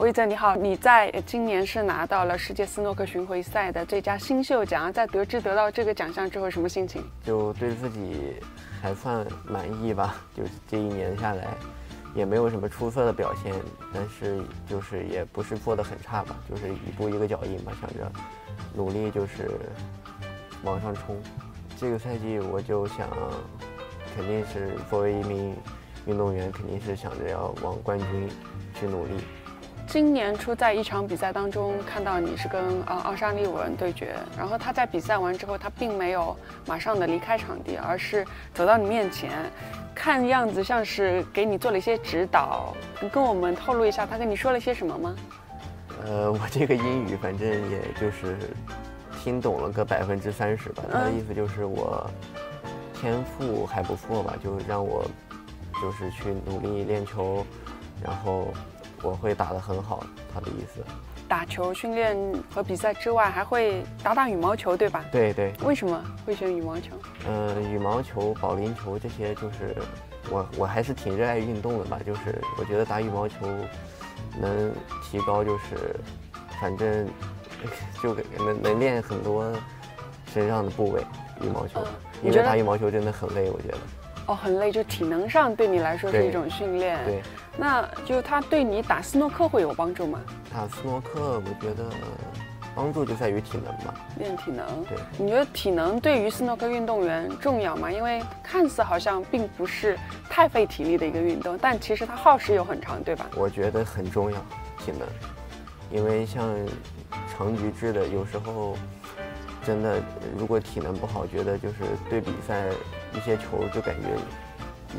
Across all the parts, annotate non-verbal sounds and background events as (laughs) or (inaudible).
魏泽你好，你在今年是拿到了世界斯诺克巡回赛的最佳新秀奖，在得知得到这个奖项之后，什么心情？就对自己还算满意吧，就是这一年下来，也没有什么出色的表现，但是就是也不是做的很差吧，就是一步一个脚印吧，想着努力就是往上冲。这个赛季我就想，肯定是作为一名运动员，肯定是想着要往冠军去努力。今年初在一场比赛当中看到你是跟呃奥沙利文对决，然后他在比赛完之后，他并没有马上的离开场地，而是走到你面前，看样子像是给你做了一些指导。你跟我们透露一下，他跟你说了些什么吗？呃，我这个英语反正也就是听懂了个百分之三十吧。他的意思就是我天赋还不错吧，就让我就是去努力练球，然后。我会打得很好，他的意思。打球训练和比赛之外，还会打打羽毛球，对吧？对对。为什么会选羽毛球？嗯，羽毛球、保龄球这些，就是我我还是挺热爱运动的吧。就是我觉得打羽毛球能提高，就是反正 (laughs) 就能能练很多身上的部位。羽毛球，因为打羽毛球真的很累，我觉得。哦，很累，就体能上对你来说是一种训练。对。那就它对你打斯诺克会有帮助吗？打斯诺克，我觉得帮助就在于体能吧。练体能。对。你觉得体能对于斯诺克运动员重要吗？因为看似好像并不是太费体力的一个运动，但其实它耗时又很长，对吧？我觉得很重要，体能。因为像长局制的，有时候真的如果体能不好，觉得就是对比赛一些球就感觉。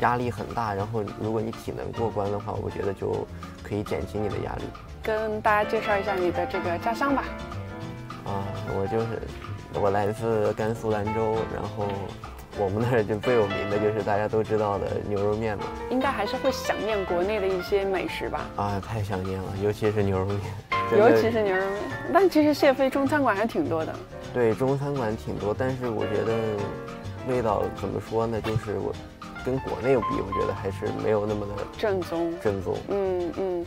压力很大，然后如果你体能过关的话，我觉得就可以减轻你的压力。跟大家介绍一下你的这个家乡吧。啊，我就是我来自甘肃兰州，然后我们那儿就最有名的就是大家都知道的牛肉面嘛。应该还是会想念国内的一些美食吧？啊，太想念了，尤其是牛肉面。尤其是牛肉面，但其实谢飞中餐馆还挺多的。对，中餐馆挺多，但是我觉得味道怎么说呢？就是我。跟国内比，我觉得还是没有那么的正宗。正宗，嗯嗯。